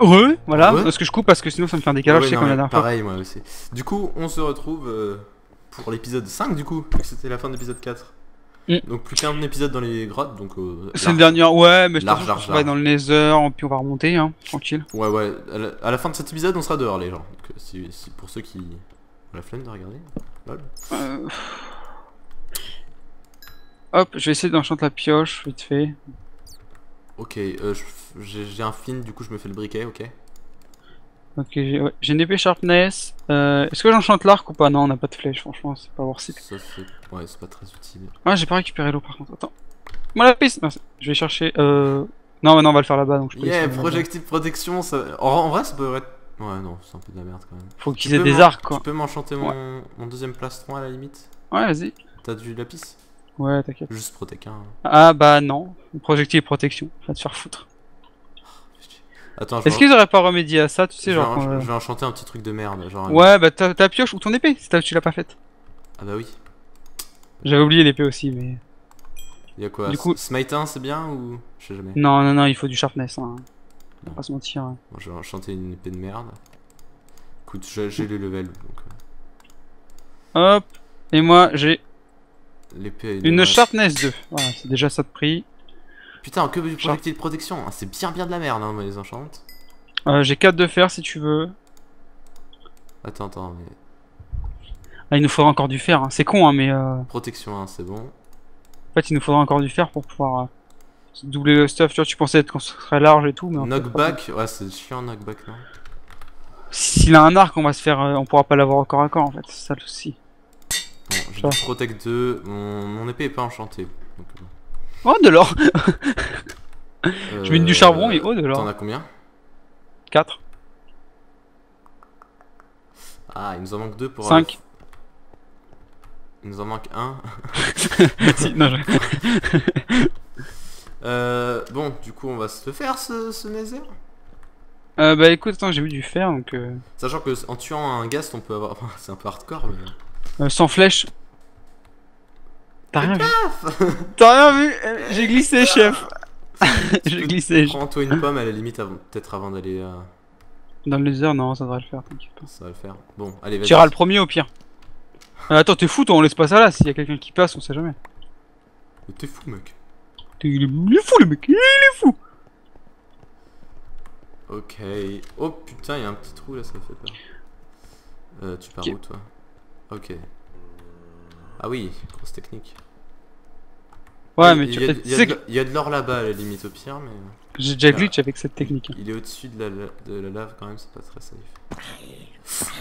Heureux, voilà, parce que je coupe parce que sinon ça me fait un décalage, Ouais, je sais non, comme la dernière. Pareil, moi aussi. Du coup, on se retrouve euh, pour l'épisode 5, du coup, vu que c'était la fin de l'épisode 4. Mm. Donc, plus qu'un épisode dans les grottes, donc. euh, C'est le dernier, ouais, mais je Large, pense large, qu'on va dans le Nether, puis on va remonter, hein, tranquille. Ouais, ouais, à la, à la fin de cet épisode, on sera dehors, les gens. Donc, euh, si, si- pour ceux qui ont la flemme de regarder. Lol. Euh, Hop, je vais essayer d'enchanter la pioche, vite fait. Ok, euh, j'ai un film, du coup, je me fais le briquet, ok. Ok, j'ai ouais, j'ai une épée sharpness. Euh, Est-ce que j'enchante l'arc ou pas? Non, on n'a pas de flèche, franchement, c'est pas worth it. Ça. Ouais, c'est pas très utile. Ah, j'ai pas récupéré l'eau par contre, attends. Moi la piste Merci. Je vais chercher. Euh... Non, mais non, on va le faire là-bas donc je peux Yeah, projectile protection, ça. En, en vrai, ça peut être. Ouais, non, c'est un peu de la merde quand même. Faut qu'ils aient des arcs quoi. Tu peux m'enchanter mon, mon deuxième plastron à la limite? Ouais, vas-y. T'as du lapis? Ouais, t'inquiète. Juste protec un. Ah bah non. Projectile protection. Va te faire foutre. Attends, Est-ce qu'ils auraient pas remédié à ça, tu sais, genre. en- quand, euh, je vais enchanter un petit truc de merde. Genre, un- Ouais, bah ta, pioche ou ton épée, si t'as- tu l'as pas faite. Ah bah oui. J'avais oublié l'épée aussi, mais. Il y a quoi? Du coup- Smite 1 c'est bien ou? Je sais jamais. Non, non, non, il faut du sharpness. Hein. On va pas se mentir. hein. Bon, je vais enchanter une épée de merde. Écoute, j'ai j'ai le level donc. euh, Hop. Et moi, j'ai L'épée. une sharpness 2. Voilà, c'est déjà ça de prix. Putain, que du projectile de protection. Ah, c'est bien bien de la merde, hein, moi, les enchantes. Euh, j'ai 4 de fer si tu veux. Attends, attends, mais. Ah, il nous faudra encore du fer. hein. C'est con, hein, mais. Euh... Protection 1, c'est bon. En fait, il nous faudra encore du fer pour pouvoir euh, doubler le stuff. Tu vois, tu pensais être qu'on serait large et tout, mais Knockback, ouais, c'est chiant, knockback, non S'il a un arc, on va se faire, euh, on pourra pas l'avoir au corps à corps en fait. C'est ça le souci. Ça. Protect 2, mon, mon épée est pas enchantée. Donc, bon. Oh de l'or. Je mets du Euh, charbon et oh de T'en l'or. as combien? 4. Ah, il nous en manque 2 pour. Cinq. Il nous en manque un. si, non, je- Euh, bon, du coup, on va se faire ce, ce nether? Euh, bah écoute, attends, j'ai vu du fer donc. Euh... Sachant que en tuant un ghast, on peut avoir. enfin, c'est un peu hardcore, mais. euh, sans flèche. T'as rien vu T'as rien vu J'ai glissé, chef. j'ai glissé. Prends-toi une pomme à la limite, avant- peut-être avant d'aller. euh, Dans le laser, non, ça devrait le faire, t'inquiète pas. Ça va le faire. Bon, allez, vas-y. Tu iras le premier au pire. Euh, attends, t'es fou, toi, on laisse pas ça là. S'il y a quelqu'un qui passe, on sait jamais. Mais T'es fou, mec. T'es- Il est, il est fou, le mec. Il est fou. Ok. Oh putain, il y a un petit trou là, ça me fait peur. Euh, tu pars où toi? Ok. Ah oui, grosse technique. Ouais, mais tu il y a sais de l'or- il y a de l'or là-bas à la limite au pire, mais j'ai déjà glitch avec cette technique. hein. il est au-dessus de la, de la lave quand même, c'est pas très safe.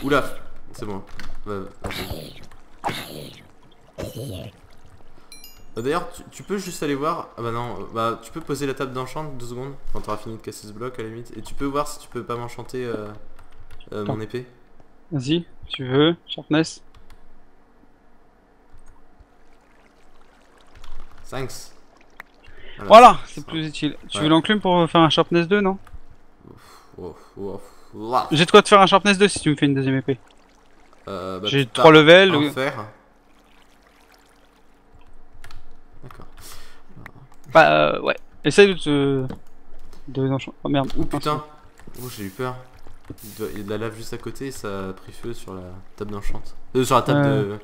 Oula, c'est bon. Euh, D'ailleurs, tu, tu peux juste aller voir. Ah bah non, bah tu peux poser la table d'enchant deux secondes quand t'auras fini de casser ce bloc à la limite. Et tu peux voir si tu peux pas m'enchanter euh, euh, mon épée. Vas-y, tu veux, sharpness. Thanks. Voilà, c'est plus utile. Tu Ouais. veux l'enclume pour faire un sharpness 2, non? J'ai de quoi te faire un sharpness 2 si tu me fais une deuxième épée. Euh, bah, J'ai tu 3 pars levels. ou-. D'accord. Bah euh, ouais. Essaye de te. De Oh merde. Oh putain. Oh j'ai eu peur. Il y a de la lave juste à côté et ça a pris feu sur la table d'enchant. Euh, sur la table Euh. de,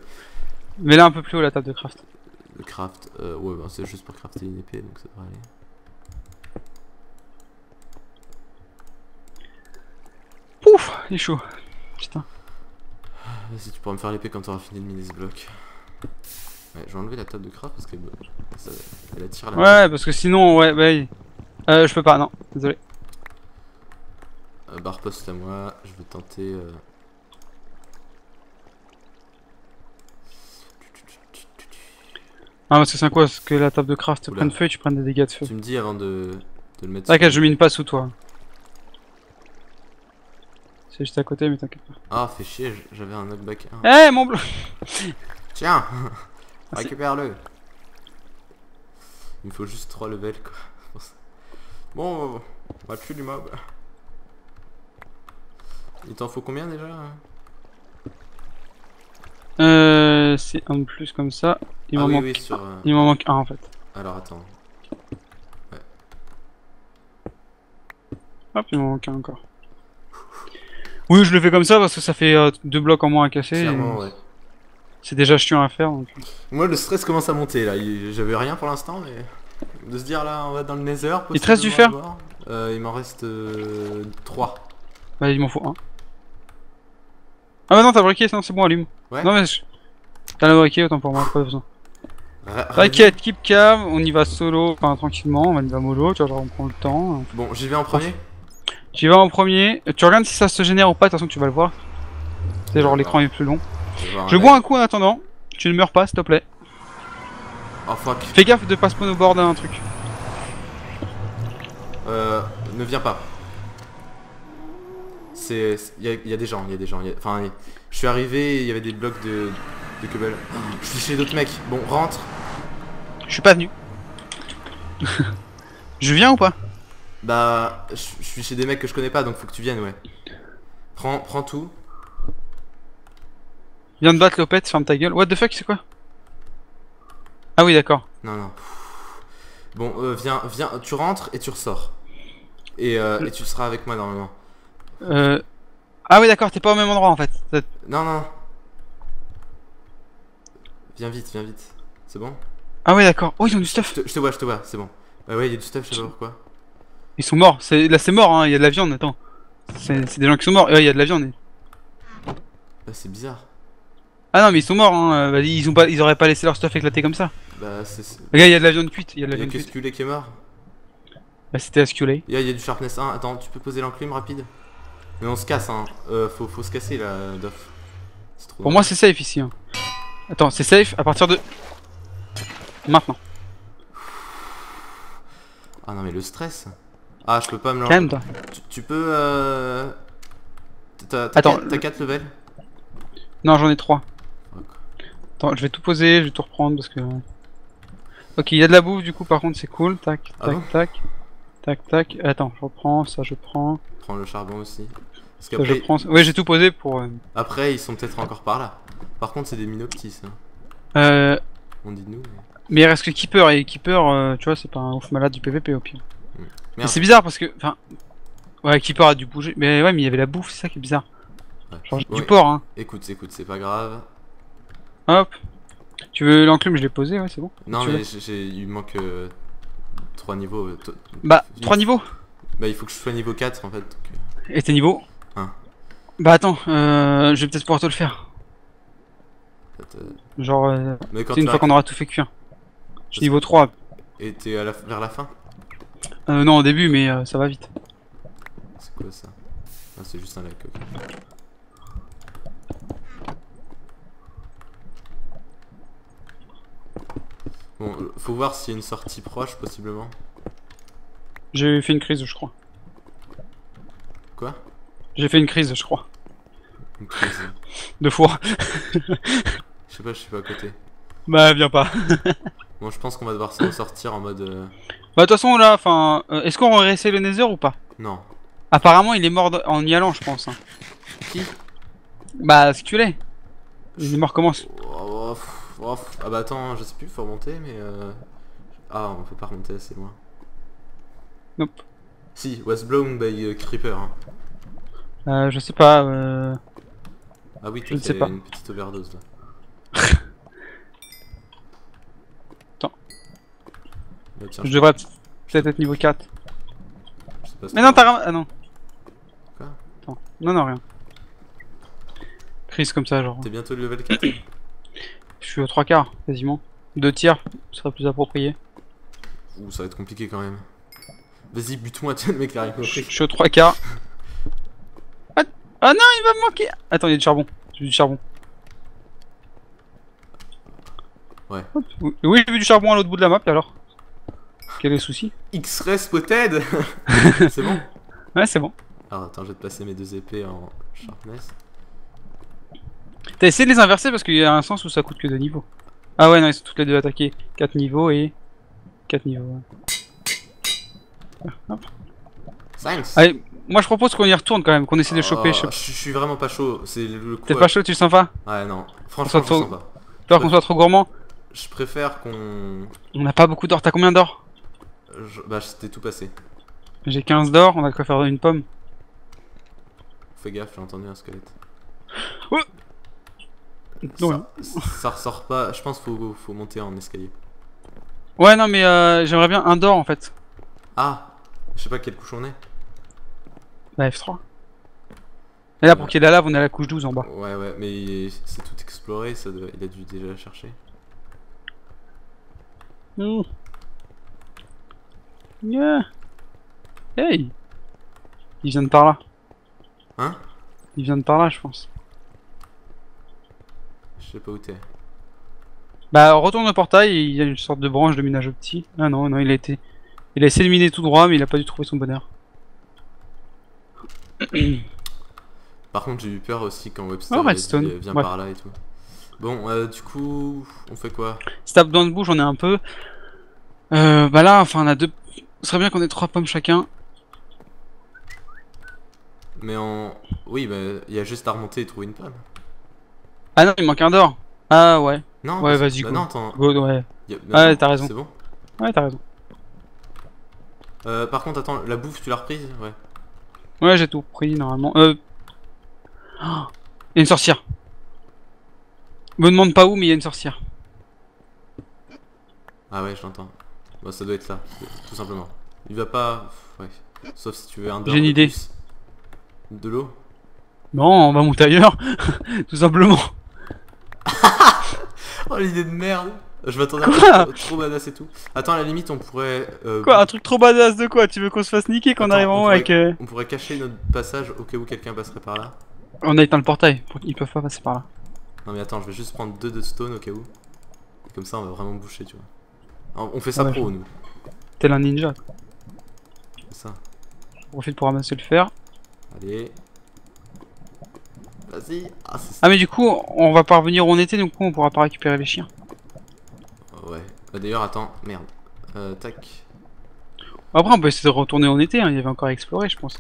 Mais là un peu plus haut la table de craft. De craft. Euh, ouais bah, c'est juste pour crafter une épée donc ça devrait aller. Pouf Il est chaud. Putain. Vas-y tu pourras me faire l'épée quand t'auras fini de miner ce bloc. Ouais, je vais enlever la table de craft parce qu'elle ça- elle attire la Ouais, parce que sinon, ouais, bah. Euh, je peux pas, non. Désolé. Euh, bar poste à moi, je vais tenter. euh, Ah, parce que c'est quoi Parce que la table de craft Oula. prenne feu et tu prennes des dégâts de feu. Tu me dis avant de, de le mettre. T'inquiète, sur- je mine pas sous toi. C'est juste à côté, mais t'inquiète pas. Ah, fait chier, j'avais un knockback 1. Eh, mon blanc Tiens Merci. Récupère-le Il me faut juste 3 levels quoi. Bon, on va tuer du mob. Il t'en faut combien déjà? Hein Euh, c'est un de plus comme ça. Il Ah m'en oui, manque, oui, sur... euh, il m'en manque un en fait. Alors attends. Hop, il m'en manque un encore. Oui, je le fais comme ça parce que ça fait euh, deux blocs en moins à casser. et ouais. C'est déjà chiant à faire. donc. Moi, le stress commence à monter là. J'avais rien pour l'instant, mais de se dire là, on va dans le Nether. Il te reste du fer euh, Il m'en reste 3. Bah, il m'en faut un. Ah bah non, t'as briqué, c'est bon, allume. Ouais. Non, mais je- t'as la briqué, autant pour moi, pas besoin. T'inquiète, keep calm, on y va solo, enfin tranquillement, on va mollo, tu vois, genre on prend le temps. Bon, j'y vais en premier. J'y vais en premier, tu regardes si ça se génère ou pas, de toute façon tu vas le voir. C'est genre l'écran est plus long. Je, bois un coup en attendant, tu ne meurs pas s'il te plaît. Oh fuck. Fais gaffe de pas spawn au bord d'un truc. Euh, ne viens pas. C'est, il y, a- y a des gens, il y a des gens. y a- Enfin, je suis arrivé, il y avait des blocs de, de. Je suis chez d'autres mecs. Bon, rentre. Je suis pas venu. je viens ou pas? Bah, je suis chez des mecs que je connais pas, donc faut que tu viennes, ouais. Prends, prends tout. Viens de battre Lopette, ferme ta gueule. What the fuck, c'est quoi? Ah oui, d'accord. Non, non. Bon, euh, viens, viens, tu rentres et tu ressors. Et, euh, et tu seras avec moi normalement. Euh... Ah oui, d'accord, t'es pas au même endroit en fait. Non, non. Viens vite, viens vite. C'est bon? Ah oui, d'accord. Oh, ils ont du stuff. je te, je te vois, je te vois, c'est bon. Bah ouais, il y a du stuff, je sais pas pourquoi. Ils sont morts. Là, c'est mort, hein. Il y a de la viande, attends. C'est, des gens qui sont morts. Ouais, il y a de la viande. Bah, c'est bizarre. Ah non, mais ils sont morts, hein. Vas-y, Ils, ont pas... ils auraient pas laissé leur stuff éclater comme ça. Bah, c'est. Regarde, il y a de la viande cuite. Il y a de la Il y a viande que cuite. Qui est mort. Bah, c'était Asculé. Il y, a, il y a du sharpness 1. Attends, tu peux poser l'enclume rapide? Mais on se casse, hein. Euh, faut, faut se casser là, Doff. C'est trop Pour moi, c'est safe ici. Hein. Attends, c'est safe à partir de. Maintenant. Ah non, mais le stress. Ah, je peux pas me lancer. Tu, tu peux. Euh... T'as t'as Attends, quatre- t'as 4 levels Non, j'en ai trois. Fuck. Attends, je vais tout poser, je vais tout reprendre parce que. Ok, il y a de la bouffe du coup, par contre, c'est cool. Tac, Ah tac, bon tac. Tac, tac. Attends, je reprends, ça je prends. Prends le charbon aussi. Parce Ça je qu'après, prends. Ouais, j'ai tout posé pour. euh, après, ils sont peut-être encore par là. Par contre, c'est des minoptis. Hein. Euh. On dit nous. mais- Mais il reste que Keeper et Keeper, euh, tu vois, c'est pas un ouf malade du PVP au pire. Mais Merde. c'est bizarre parce que. Enfin. Ouais, Keeper a dû bouger. Mais ouais, mais il y avait la bouffe, c'est ça qui est bizarre. Ouais. Genre Ouais, du porc, hein. Écoute, écoute, c'est pas grave. Hop. Tu veux l'enclume, je l'ai posé, ouais, c'est bon. Non, mais il manque 3 niveaux. euh, Bah, Oui. 3 niveaux. Bah, il faut que je sois niveau 4 en fait. donc, euh, Et tes niveaux Un. Bah attends, euh, je vais peut-être pouvoir te le faire. Genre, euh, Mais quand une fois qu'on aura tout fait cuire. Je suis niveau 3. Et t'es la... vers la fin Euh, non, au début, mais euh, ça va vite. C'est quoi ça? Ah, c'est juste un lac. Bon, euh, faut voir s'il y a une sortie proche, possiblement. J'ai fait une crise, je crois. Quoi? J'ai fait une crise, je crois. Une crise. Deux fois. Je sais pas, je suis pas à côté. Bah, viens pas. Bon, je pense qu'on va devoir s'en sortir en mode... euh, Bah, de toute façon, là, enfin, euh, est-ce qu'on réessaye le Nether ou pas? Non. Apparemment, il est mort de- en y allant, je pense. hein. Qui? Bah, ce que tu l'es. Il est mort comment Oh, oh, oh. Ah bah attends, je sais plus, faut remonter, mais... Euh... Ah, on peut pas remonter assez loin. Nope. Si, was blown by uh, Creeper. hein. Euh, je sais pas. Euh... Ah oui, Je t'as ne sais pas. une petite overdose là. Attends. Bah, tiens, Je devrais peut-être être niveau 4. je sais pas ce Mais non, t'as ram- Ah non. Quoi? Attends. Non, non, rien. Crise comme ça, genre. T'es bientôt le level 4 Je suis aux 3 quarts, quasiment. Deux tiers, ce serait plus approprié. Ouh, ça va être compliqué quand même. Vas-y, bute-moi, tiens, le mec rien Je suis aux 3 quarts. Ah, non, il va me manquer Attends, il y a du charbon. J'ai du charbon. Ouais. Oui, j'ai vu du charbon à l'autre bout de la map, alors Quel est le souci X-Ray Spotted C'est bon Ouais, c'est bon. Alors attends, je vais te passer mes deux épées en sharpness. T'as essayé de les inverser parce qu'il y a un sens où ça coûte que 2 niveaux. Ah ouais, non, ils sont toutes les deux attaqués. 4 niveaux et... 4 niveaux, ouais. Thanks Allez, moi je propose qu'on y retourne quand même, qu'on essaie de choper. Oh, je- suis vraiment pas chaud, c'est le coup. T'es pas chaud, tu le sens pas Ouais, non, franchement, je trop- sens pas. Qu'on soit trop gourmand Je préfère qu'on. On n'a pas beaucoup d'or, t'as combien d'or je- Bah, c'était tout passé. J'ai 15 d'or, on a de quoi faire une pomme. Fais gaffe, j'ai entendu un squelette. Non, Ça, ça ressort pas. Je pense qu'il faut, faut monter en escalier. Ouais, non, mais euh, j'aimerais bien un d'or en fait. Ah Je sais pas quelle couche on est. La F3. Et là, pour qu'il y ait la lave, on est à la couche 12 en bas. Ouais, ouais, mais c'est tout exploré, ça doit- il a dû déjà la chercher. Mmh. Yeah. Hey Il vient de par là. Hein? Il vient de par là, je pense. Je sais pas où t'es. Bah, retourne au portail il y a une sorte de branche de minage petit. Ah non, non, il a été. Il a essayé de miner tout droit, mais il a pas dû trouver son bonheur. Par contre, j'ai eu peur aussi quand Webster Oh, dit, Ouais. par là et tout. Bon, euh, du coup, on fait quoi? T'as besoin de bouche, j'en ai un peu. Euh, bah là, enfin, on a deux. Ce serait bien qu'on ait trois pommes chacun. Mais en. Oui, bah, il y a juste à remonter et trouver une pomme. Ah non, il manque un d'or. Ah ouais. Non Ouais, vas-y, bah go. non, attends. Go, ouais. a- Ouais, non, t'as raison. C'est bon Ouais, t'as raison. Euh, Par contre, attends, la bouffe, tu l'as reprise? Ouais. Ouais, j'ai tout pris normalement. Euh. Oh, Il y a une sorcière. Me demande pas où, mais il y a une sorcière. Ah ouais, je l'entends. Bah, ça doit être là, tout simplement. Il va pas. Ouais. Sauf si tu veux un J'ai une idée. plus. De l'eau Non, on va monter ailleurs. tout simplement. Oh l'idée de merde Je m'attendais à un truc trop- badass et tout. Attends, à la limite, on pourrait. euh, Quoi, un truc trop badass de quoi? Tu veux qu'on se fasse niquer quand on arrive en haut avec. euh, On pourrait cacher notre passage au cas où quelqu'un passerait par là. On a éteint le portail. pour Ils peuvent pas passer par là. Non mais attends, je vais juste prendre deux de stone au cas où. Comme ça, on va vraiment boucher, tu vois. On fait ça Ouais, pro, nous. Tel un ninja. C'est ça. Je profite pour ramasser le fer. Allez. Vas-y. Ah. Ah, mais du coup, on va pas revenir où on était, donc on pourra pas récupérer les chiens. Bah, D'ailleurs, attends, merde. Euh, tac. Après, on peut essayer de retourner on était. hein, Il y avait encore à explorer, je pense.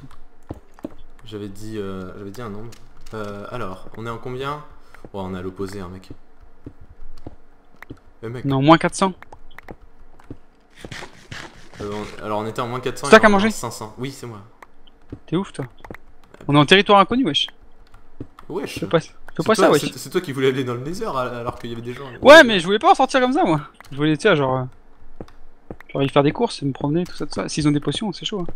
J'avais dit, euh, j'avais dit un nombre. Euh, alors, on est en combien? Oh, on est à l'opposé, hein, mec. Eh, mec. Non, moins 400. Euh, on- Alors, on était en moins 400. C'est est en mangé? 500. Oui, c'est moi. T'es ouf, toi. On est en territoire inconnu, wesh. Wesh. Fais pas, C'est pas toi- ça, wesh. c'est- C'est toi qui voulais aller dans le Nether alors qu'il y avait des gens. Ouais, mais je voulais pas en sortir comme ça, moi. Je voulais, tu sais, genre. euh, Genre, y faire des courses et me promener, tout ça, tout ça. S'ils ont des potions, c'est chaud. hein.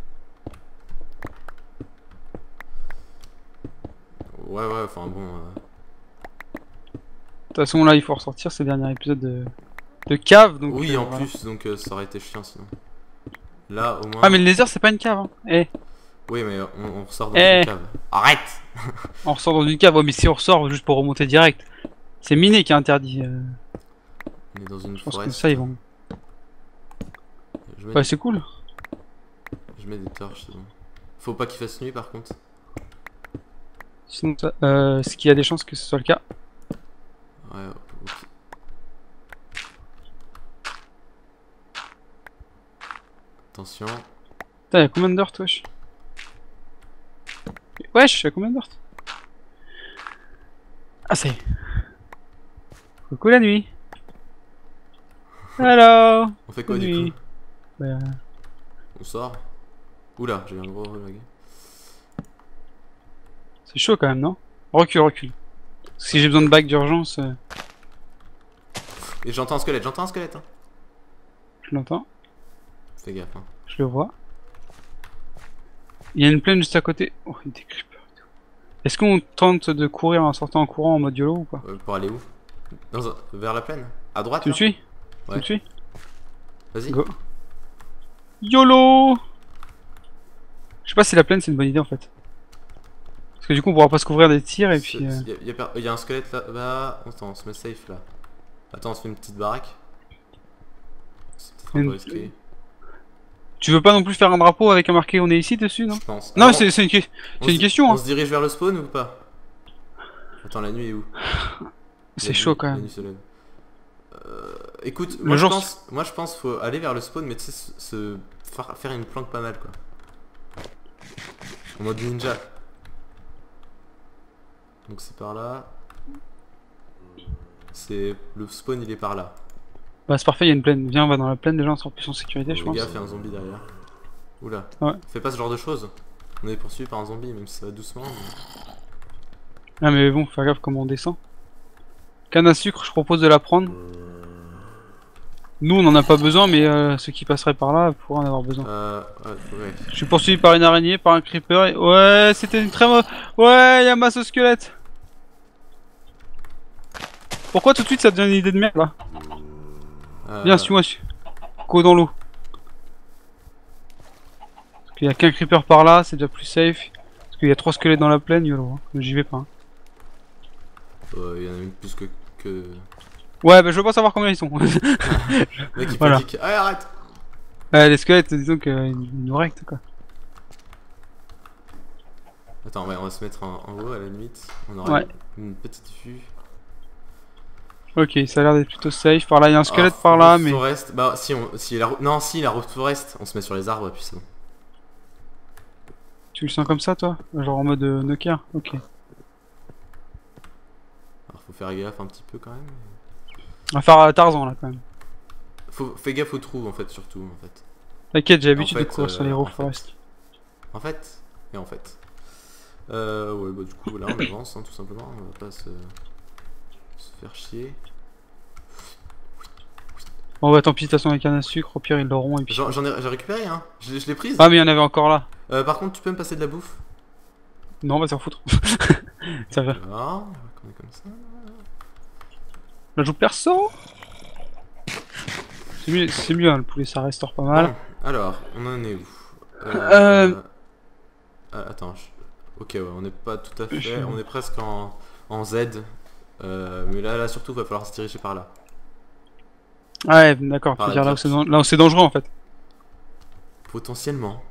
Ouais, ouais, enfin bon. euh, De toute façon, là, il faut ressortir. C'est le dernier épisode de, de cave. Donc, Oui, euh, en voilà. plus, donc euh, ça aurait été chiant sinon. Là, au moins. Ah, mais le laser, c'est pas une cave. Hein. Eh, Oui, mais on, on ressort dans Eh. une cave. Arrête on ressort dans une cave. Ouais, mais si on ressort juste pour remonter direct, c'est miné qui est interdit. euh, On est dans une je pense forêt. que ça, ils vont. Je mets, Ouais, c'est cool. je mets des torches, c'est bon. Faut pas qu'il fasse nuit par contre. Sinon, ça, euh, ce qui a des chances que ce soit le cas. Ouais, ok. Attention. Putain, y'a combien de dirt, wesh? Wesh, y'a combien de dirt Ah, ça y est. Coucou la nuit. Hello On fait quoi du coup Bah, On sort Oula, j'ai un gros relag. C'est chaud quand même, non? Recule, recule. Si j'ai besoin de bague d'urgence, euh, Et j'entends un squelette, j'entends un squelette hein. je l'entends, Fais gaffe hein. je le vois. Il y a une plaine juste à côté. Oh, il tout. Est-ce qu'on tente de courir en sortant en courant en mode YOLO ou quoi Euh, pour aller où Dans un- Vers la plaine À droite Tu me là suis Tu Ouais. me suis Vas-y. Go. YOLO Je sais pas si la plaine c'est une bonne idée en fait. Parce que du coup on pourra pas se couvrir des tirs et puis... euh, Il y, a- y a per- y a un squelette là bas. Attends, on se met safe là. Attends, on se fait une petite baraque. C'est peut-être un Une- peu risqué. Tu veux pas non plus faire un drapeau avec un marqué on est ici dessus non Je pense. Non c'est une, que- question On hein. se dirige vers le spawn ou pas? Attends, la nuit est où? C'est chaud nuit- quand la même. nuit se lève. Euh, écoute, Le moi je, pense, moi je pense faut aller vers le spawn, mais tu sais, se, se- faire, faire une planque pas mal quoi. En mode ninja. Donc c'est par là. C'est le spawn il est par là. Bah c'est parfait, il y a une plaine. Viens on va dans la plaine déjà on sera plus en sécurité je pense. gars, fait un zombie derrière. Oula. Ouais. Fais pas ce genre de choses. On est poursuivi par un zombie, même si ça va doucement. mais- Ah mais bon, faire gaffe comment on descend. Canne à sucre, je propose de la prendre. Nous on en a pas besoin, mais euh, ceux qui passeraient par là pourraient en avoir besoin. Euh, ouais. Je suis poursuivi par une araignée, par un creeper. Et... Ouais, c'était une très mauvaise. Ouais, y'a masse au squelette. Pourquoi tout de suite ça devient une idée de merde là? Viens, suis-moi, suis. Go dans l'eau. Parce qu'il y a qu'un creeper par là, c'est déjà plus safe. Parce qu'il y a trois squelettes dans la plaine, yolo. hein. J'y vais pas. hein. euh, Il y en a même plus que. que... Ouais, bah je veux pas savoir combien ils sont. Mec, il Voilà. Allez, arrête Ouais, les squelettes, disons qu'ils nous rectent quoi. Attends, ouais, on va se mettre en, en haut à la limite. On aura Ouais. une petite vue. Ok, ça a l'air d'être plutôt safe. Par là, il y a un squelette Ah, par là, mais. Forest. Bah, si, on, si la, non, si la route forest, on se met sur les arbres et puis c'est bon. Tu le sens comme ça, toi? Genre en mode euh, Nokia Ok. Alors, faut faire gaffe un petit peu quand même. On va faire euh, Tarzan là quand même. Faut, fais gaffe aux trous en fait, surtout en fait. T'inquiète, j'ai l'habitude de courir sur les euh, en fait. forest. En fait, et en fait. Euh, ouais, bah du coup, là on avance hein, tout simplement. On va pas se, se faire chier. Bon, bah tant pis, de toute façon, avec un à sucre, au pire ils l'auront et puis. J'en ai, récupéré, hein. Je, je l'ai prise. Ah, mais il y en avait encore là. Euh, par contre, tu peux me passer de la bouffe Non, on va s'en foutre. ça va. Voilà, on va comme ça. La joue perso C'est mieux, c'est mieux hein, le poulet, ça restaure pas mal. Bon, alors, on en est où? Euh, ah, attends, je- ok, ouais, on n'est pas tout à fait, Je- on est presque en, en Z. Euh, mais là, là, surtout, va falloir se diriger par là. Ouais, d'accord, Par là là où c'est dangereux en fait. Potentiellement.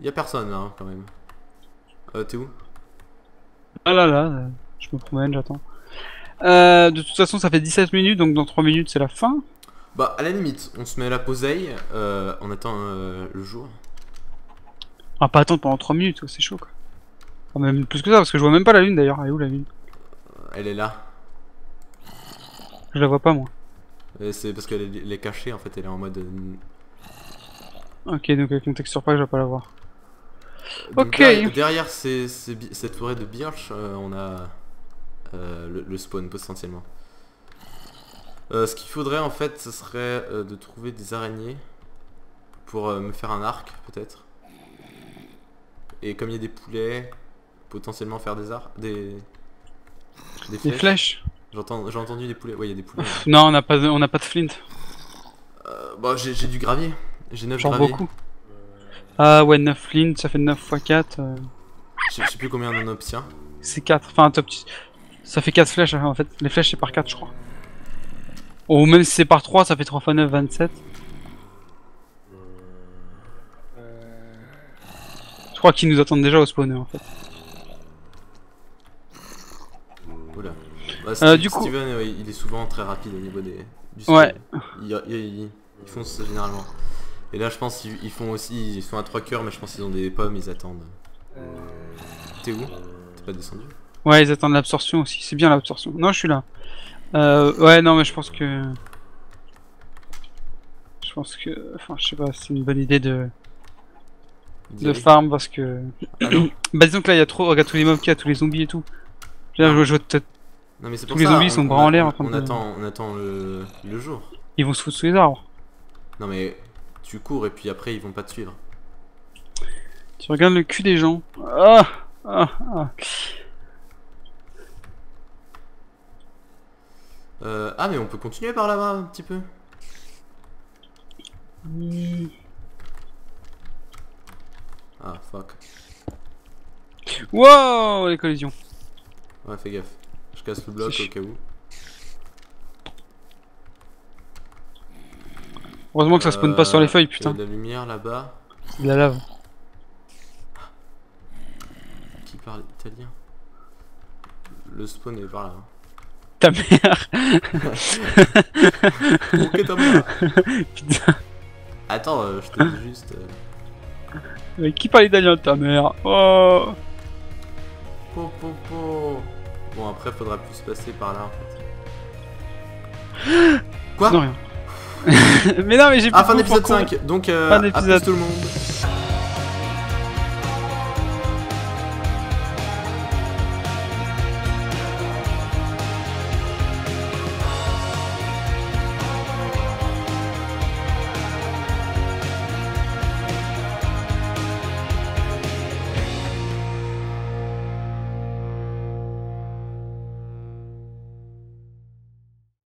Y a personne là, hein, quand même. Euh, t'es où? Ah là là, je me promène, j'attends. Euh, de toute façon, ça fait 17 minutes, donc dans 3 minutes, c'est la fin. Bah, à la limite, on se met à la poseille, euh, on attend euh, le jour. Ah, pas attendre pendant 3 minutes, c'est chaud quoi. Ah, même plus que ça, parce que je vois même pas la lune d'ailleurs. Elle est où la lune? Elle est là. Je la vois pas moi. Et C'est parce qu'elle est, est cachée, en fait, elle est en mode... euh, Ok, donc avec mon texture pack, je vais pas la voir. Donc Ok. derrière, derrière ces- cette forêt de birch, euh, on a euh, le, le spawn potentiellement. Euh, ce qu'il faudrait en fait, ce serait euh, de trouver des araignées pour euh, me faire un arc peut-être. Et comme il y a des poulets, potentiellement faire des arcs, des des flèches. flèches J'entends, j'ai entendu des poulets. Ouais, il y a des poulets. Non, on n'a pas, de- on n'a pas de flint. Euh, bah j'ai du gravier. J'ai 9 Genre beaucoup. Ah ouais, 9 flint, ça fait 9 x 4. euh, Je sais- je sais plus combien on en obtient. c'est 4. Enfin, top. Ça fait 4 flèches en fait. Les flèches c'est par 4, je crois. Ou même si c'est par 3, ça fait 3 x 9, 27. Je crois qu'ils nous attendent déjà au spawner en fait. Oula. Bah, Euh, du coup- Steven, ouais, il est souvent très rapide au niveau des, du Ouais. spawn. Il, il, il, ils font ça généralement. Et là, je pense qu'ils ils font aussi, ils sont à 3 cœurs, mais je pense qu'ils ont des pommes, ils attendent. T'es où? T'es pas descendu? Ouais, ils attendent l'absorption aussi. C'est bien l'absorption. Non, je suis là. Euh, ouais, non, mais je pense que. Je pense que. Enfin, je sais pas, c'est une bonne idée de, de farm parce que. Ah. Bah, disons que là, il y a trop. Regarde tous les mobs qu'il y a, tous les zombies et tout. Là, je, peut-être. Non, mais c'est Tous pour les ça, zombies on- sont on bras en l'air on- on de- attend, on attend le, le jour. Ils vont se foutre sous les arbres. Non, mais tu cours et puis après, ils vont pas te suivre. Tu regardes le cul des gens. Ah Ah Ah Euh, ah, mais on peut continuer par là-bas un petit peu. Ah, fuck. Wow Les collisions. Ouais, fais gaffe. Je casse le bloc au cas où. Heureusement que ça spawn pas sur les Euh, feuilles, il y a putain. de la lumière là-bas. De la lave. Qui parle italien? Le spawn est par là. hein. Ta mère Ok, ta mère. Putain. Attends, euh, je te dis juste. euh, Mais Qui parle italien ta mère? Oh Po, po, po. Bon, après, faudra plus passer par là en fait. Quoi? Non, rien. mais non, mais j'ai plus Ah, de fin bouffe d'épisode pour courir. 5. Donc, euh, Fin à plus tout le monde.